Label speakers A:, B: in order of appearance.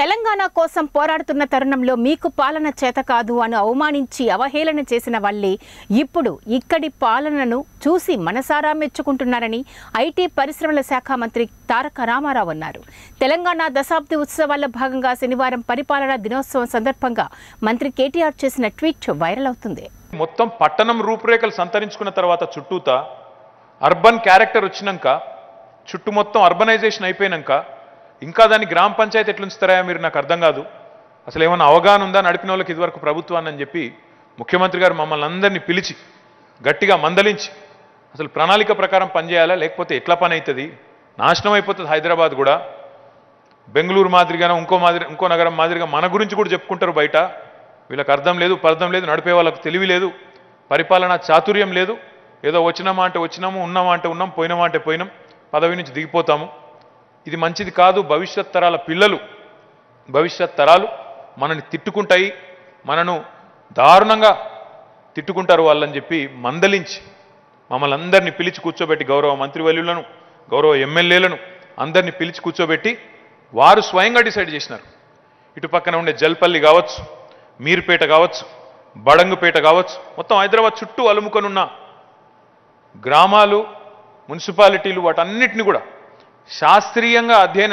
A: తెలంగాణ కోసం పోరాడుతున్న తరుణంలో మీకు పాలన చేత కాదు అని అవమానించి అవహేళన చేసిన వాళ్ళే ఇప్పుడు ఇక్కడి పాలనను చూసి మనసారా మెచ్చుకుంటున్నారని ఐటీ పరిశ్రమల శాఖ మంత్రి తారక రామారావు అన్నారు తెలంగాణ దశాబ్ది ఉత్సవాల్లో భాగంగా శనివారం పరిపాలనా దినోత్సవం సందర్భంగా మంత్రి కేటీఆర్ చేసిన ట్వీట్ వైరల్ అవుతుంది
B: మొత్తం పట్టణం రూపురేఖలు సంతరించుకున్న తర్వాత చుట్టూత అర్బన్ క్యారెక్టర్ వచ్చినాక చుట్టూ మొత్తం అర్బనైజేషన్ అయిపోయినాక ఇంకా దాన్ని గ్రామ పంచాయతీ ఎట్లుంచుతారా మీరు నాకు అర్థం కాదు అసలు ఏమైనా అవగాహన ఉందా నడిపిన వాళ్ళకి ఇదివరకు ప్రభుత్వాన్ని అని చెప్పి ముఖ్యమంత్రి గారు మమ్మల్ని అందరినీ పిలిచి గట్టిగా మందలించి అసలు ప్రణాళిక ప్రకారం పనిచేయాలా లేకపోతే ఎట్లా పని అవుతుంది నాశనం అయిపోతుంది హైదరాబాద్ కూడా బెంగళూరు మాదిరిగానే ఇంకో మాదిరి ఇంకో నగరం మాదిరిగా మన గురించి కూడా చెప్పుకుంటారు బయట వీళ్ళకి అర్థం లేదు పర్థం లేదు నడిపే వాళ్ళకి తెలివి లేదు పరిపాలనా చాతుర్యం లేదు ఏదో వచ్చినామా అంటే వచ్చినాము ఉన్నామా అంటే ఉన్నాం పోయినామా అంటే పోయినాం పదవి నుంచి దిగిపోతాము ఇది మంచిది కాదు భవిష్యత్ తరాల పిల్లలు భవిష్యత్ తరాలు మనని తిట్టుకుంటాయి మనను దారుణంగా తిట్టుకుంటారు వాళ్ళని చెప్పి మందలించి మమ్మల్ని అందరినీ పిలిచి కూర్చోబెట్టి గౌరవ మంత్రివర్యులను గౌరవ ఎమ్మెల్యేలను అందరినీ పిలిచి కూర్చోబెట్టి వారు స్వయంగా డిసైడ్ చేసినారు ఇటు పక్కన ఉండే జల్పల్లి కావచ్చు మీర్పేట కావచ్చు బడంగుపేట కావచ్చు మొత్తం హైదరాబాద్ చుట్టూ అలుముకనున్న గ్రామాలు మున్సిపాలిటీలు వాటన్నిటిని కూడా శాస్త్రీయంగా అధ్యయనం